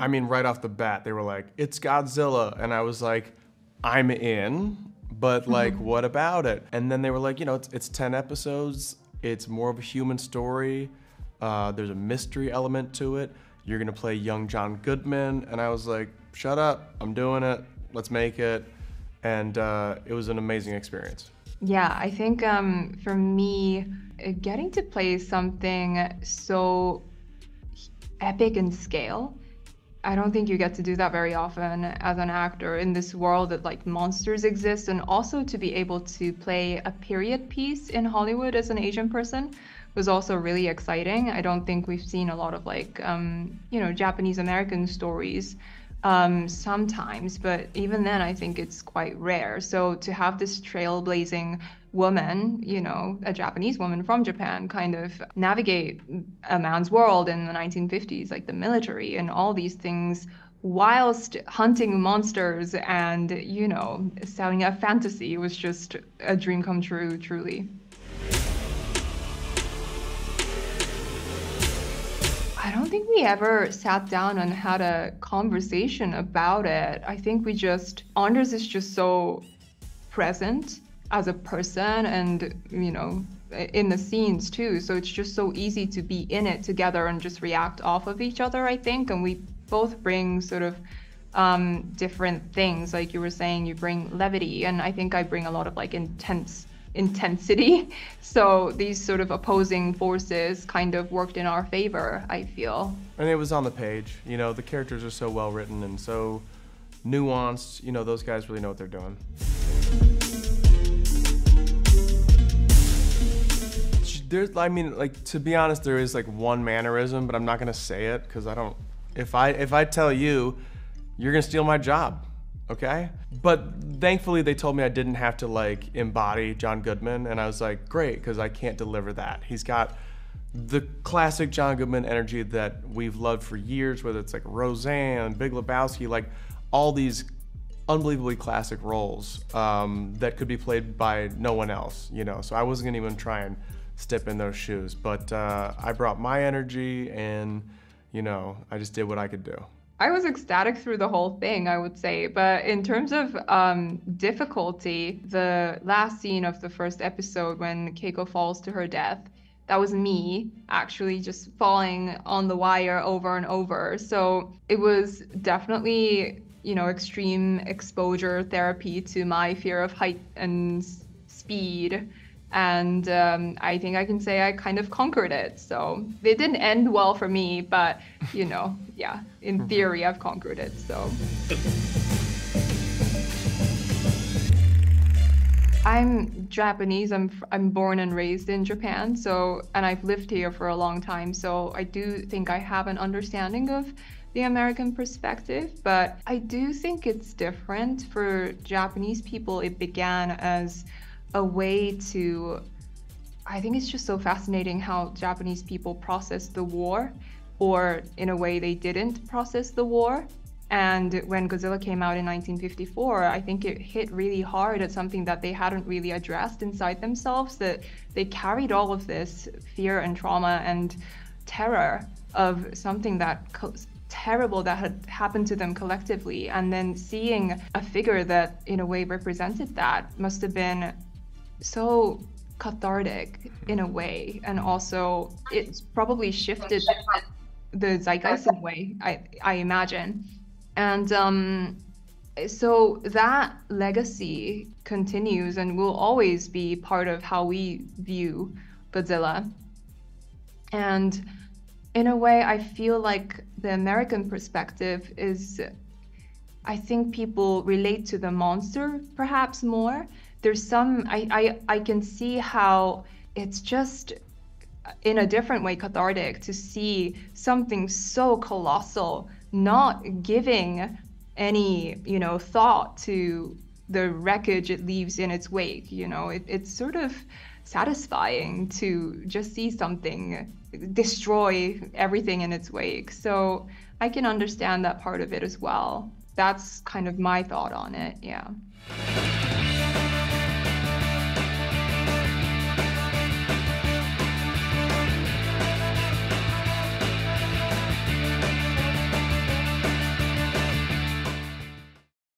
I mean, right off the bat, they were like, "It's Godzilla," and I was like, "I'm in." But like, mm-hmm. what about it? And then they were like, you know, it's, it's 10 episodes. It's more of a human story. Uh, there's a mystery element to it. You're gonna play young John Goodman, and I was like, shut up, I'm doing it. Let's make it. And uh, it was an amazing experience. Yeah, I think um, for me, uh, getting to play something so epic in scale I don't think you get to do that very often as an actor in this world that like monsters exist and also to be able to play a period piece in Hollywood as an Asian person was also really exciting. I don't think we've seen a lot of like um, you know Japanese American stories um, sometimes, but even then, I think it's quite rare. So to have this trailblazing woman, you know, a Japanese woman from Japan, kind of navigate a man's world in the 1950s, like the military and all these things, whilst hunting monsters and, you know, selling a fantasy was just a dream come true, truly. I don't think we ever sat down and had a conversation about it. I think we just, Anders is just so present as a person and, you know, in the scenes too. So it's just so easy to be in it together and just react off of each other, I think. And we both bring sort of um, different things. Like you were saying, you bring levity, and I think I bring a lot of like intense intensity. So these sort of opposing forces kind of worked in our favor, I feel. And it was on the page. You know, the characters are so well written and so nuanced. You know, those guys really know what they're doing. There's, I mean, like to be honest, there is like one mannerism, but I'm not gonna say it because I don't. If I if I tell you, you're gonna steal my job okay? But thankfully they told me I didn't have to like embody John Goodman and I was like, great, because I can't deliver that. He's got the classic John Goodman energy that we've loved for years, whether it's like Roseanne, Big Lebowski, like all these unbelievably classic roles um, that could be played by no one else, you know. So I wasn't gonna even try and step in those shoes, but uh, I brought my energy and, you know, I just did what I could do. I was ecstatic through the whole thing, I would say. But in terms of um, difficulty, the last scene of the first episode when Keiko falls to her death, that was me actually just falling on the wire over and over. So it was definitely, you know, extreme exposure therapy to my fear of height and speed and um, I think I can say I kind of conquered it. So it didn't end well for me, but you know, yeah, in mm-hmm. theory, I've conquered it. So. I'm Japanese. I'm I'm born and raised in Japan. So and I've lived here for a long time. So I do think I have an understanding of the American perspective, but I do think it's different for Japanese people. It began as a way to I think it's just so fascinating how Japanese people process the war, or in a way they didn't process the war. And when Godzilla came out in 1954, I think it hit really hard at something that they hadn't really addressed inside themselves, that they carried all of this fear and trauma and terror of something that terrible that had happened to them collectively. And then seeing a figure that, in a way, represented that must have been so cathartic in a way and also it's probably shifted the zeitgeist in a way i i imagine. And um so that legacy continues and will always be part of how we view godzilla. And in a way i feel like the american perspective is i think people relate to the monster perhaps more there's some I, I I can see how it's just in a different way cathartic to see something so colossal not giving any you know thought to the wreckage it leaves in its wake you know? It, it's sort of satisfying to just see something destroy everything in its wake. So i can understand that part of it as well. That's kind of my thought on it yeah